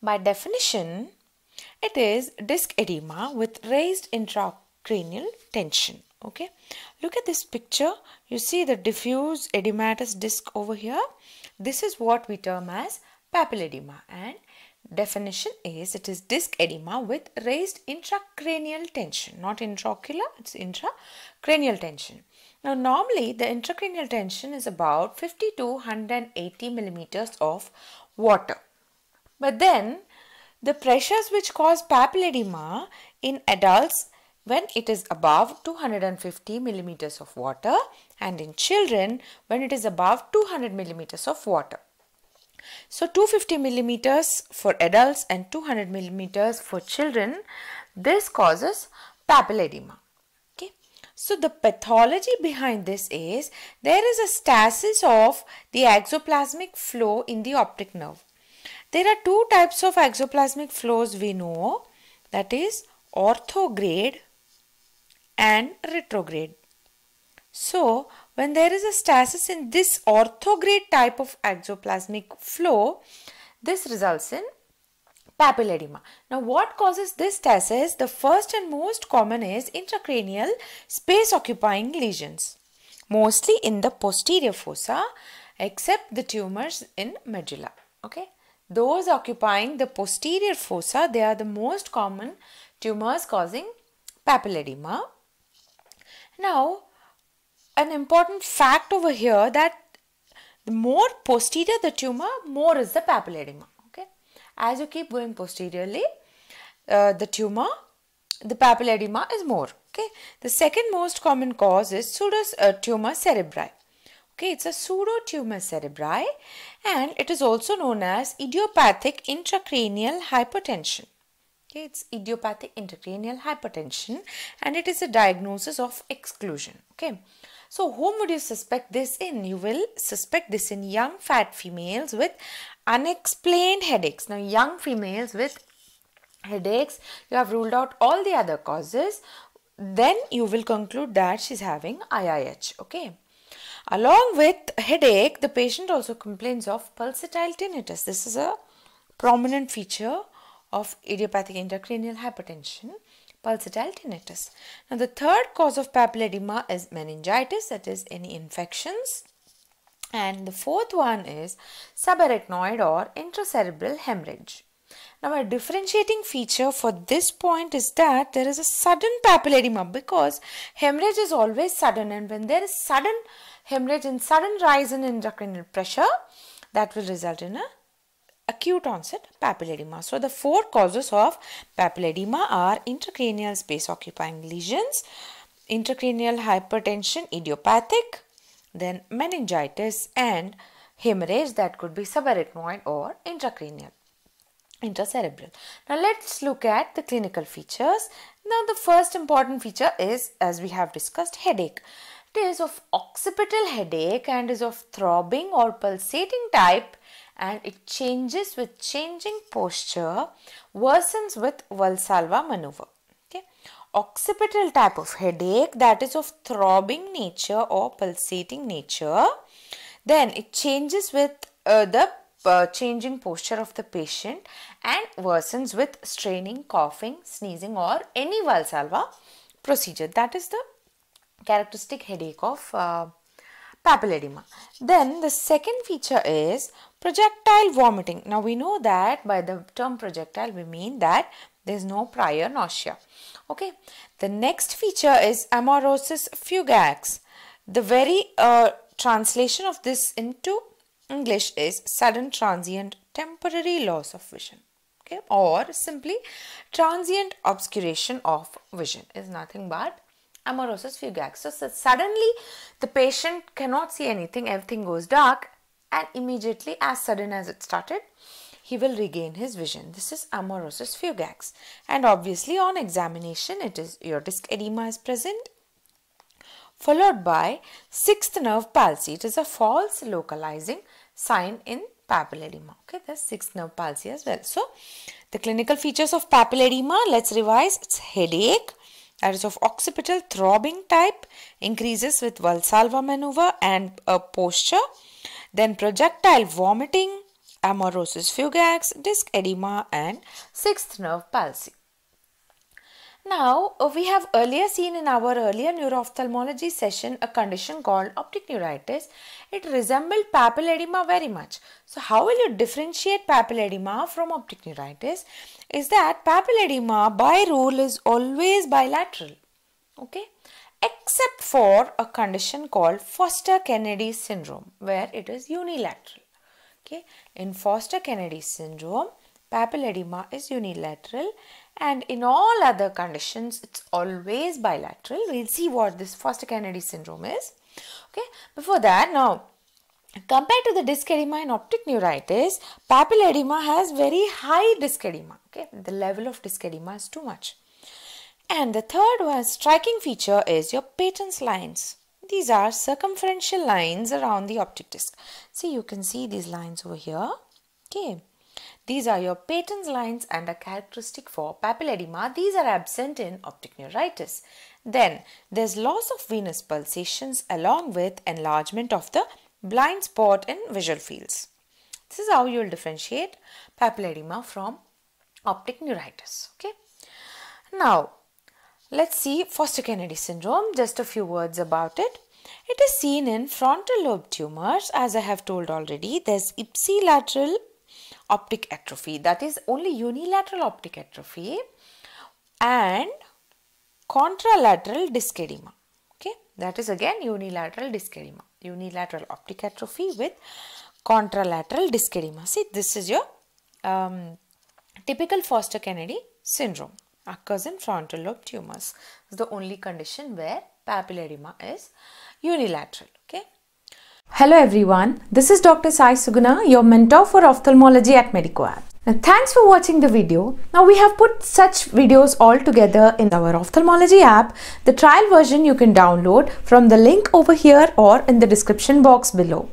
By definition, it is disc edema with raised intracranial tension. Okay, look at this picture. You see the diffuse edematous disc over here. This is what we term as papilledema and definition is it is disc edema with raised intracranial tension not intraocular it's intracranial tension now normally the intracranial tension is about 50 to 180 millimeters of water but then the pressures which cause papilledema in adults when it is above 250 millimeters of water and in children when it is above 200 millimeters of water. So 250 millimeters for adults and 200 millimeters for children, this causes papilledema. So the pathology behind this is there is a stasis of the axoplasmic flow in the optic nerve. There are two types of axoplasmic flows we know that is orthograde and retrograde. So, when there is a stasis in this orthograde type of axoplasmic flow, this results in papilledema. Now, what causes this stasis? The first and most common is intracranial space occupying lesions, mostly in the posterior fossa except the tumors in medulla. Okay. Those occupying the posterior fossa, they are the most common tumors causing papilledema. Now, an important fact over here that the more posterior the tumor, more is the papilledema. As you keep going posteriorly, uh, the tumor, the papilledema is more. Okay. The second most common cause is pseudotumor uh, cerebri. Okay, it's a pseudotumor cerebri and it is also known as idiopathic intracranial hypertension. Okay, it's idiopathic intracranial hypertension and it is a diagnosis of exclusion. Okay, so whom would you suspect this in? You will suspect this in young fat females with unexplained headaches. Now, young females with headaches, you have ruled out all the other causes. Then you will conclude that she's having IIH. Okay. Along with headache, the patient also complains of pulsatile tinnitus. This is a prominent feature of idiopathic intracranial hypertension, pulsatile tinnitus. Now, the third cause of papilledema is meningitis, that is any infections. And the fourth one is subarachnoid or intracerebral hemorrhage. Now, a differentiating feature for this point is that there is a sudden papilledema because hemorrhage is always sudden and when there is sudden hemorrhage and sudden rise in intracranial pressure that will result in a acute onset papilledema. So the four causes of papilledema are intracranial space occupying lesions, intracranial hypertension idiopathic, then meningitis and hemorrhage that could be subarachnoid or intracranial intracerebral. Now let's look at the clinical features. Now the first important feature is as we have discussed headache. It is of occipital headache and is of throbbing or pulsating type and it changes with changing posture, worsens with Valsalva maneuver. Okay. Occipital type of headache that is of throbbing nature or pulsating nature. Then it changes with uh, the uh, changing posture of the patient and worsens with straining, coughing, sneezing or any Valsalva procedure. That is the characteristic headache of uh, papilledema. Then the second feature is projectile vomiting. Now we know that by the term projectile we mean that there is no prior nausea. Okay. The next feature is amaurosis fugax. The very uh, translation of this into English is sudden transient temporary loss of vision. Okay. Or simply transient obscuration of vision is nothing but amaurosis fugax. So, so suddenly the patient cannot see anything, everything goes dark and immediately as sudden as it started, he will regain his vision. This is amaurosis fugax and obviously on examination it is your disc edema is present followed by sixth nerve palsy. It is a false localizing sign in papilledema. Okay, the sixth nerve palsy as well. So, the clinical features of papilledema, let's revise. It's headache, that is of occipital throbbing type increases with Valsalva maneuver and a posture. Then projectile vomiting, amaurosis fugax, disc edema and sixth nerve palsy. Now, uh, we have earlier seen in our earlier neuro-ophthalmology session a condition called optic neuritis. It resembled papilledema very much. So, how will you differentiate papilledema from optic neuritis? Is that papilledema by rule is always bilateral. Okay. Except for a condition called Foster-Kennedy syndrome where it is unilateral. Okay. In Foster-Kennedy syndrome, papilledema is unilateral and in all other conditions it's always bilateral we'll see what this foster kennedy syndrome is okay before that now compared to the disc edema and optic neuritis papilledema has very high disc edema okay the level of disc edema is too much and the third one striking feature is your Paton's lines these are circumferential lines around the optic disc see you can see these lines over here okay these are your Paton's lines and are characteristic for papilledema. These are absent in optic neuritis. Then there's loss of venous pulsations along with enlargement of the blind spot in visual fields. This is how you will differentiate papilledema from optic neuritis. Okay. Now, let's see Foster-Kennedy syndrome. Just a few words about it. It is seen in frontal lobe tumors as I have told already. There's ipsilateral optic atrophy that is only unilateral optic atrophy and contralateral disc edema okay that is again unilateral disc edema unilateral optic atrophy with contralateral disc edema see this is your um, typical Foster Kennedy syndrome occurs in frontal lobe tumors is the only condition where papilledema is unilateral okay Hello everyone, this is Dr. Sai Suguna, your mentor for ophthalmology at MedicoApp. Now thanks for watching the video. Now we have put such videos all together in our ophthalmology app. The trial version you can download from the link over here or in the description box below.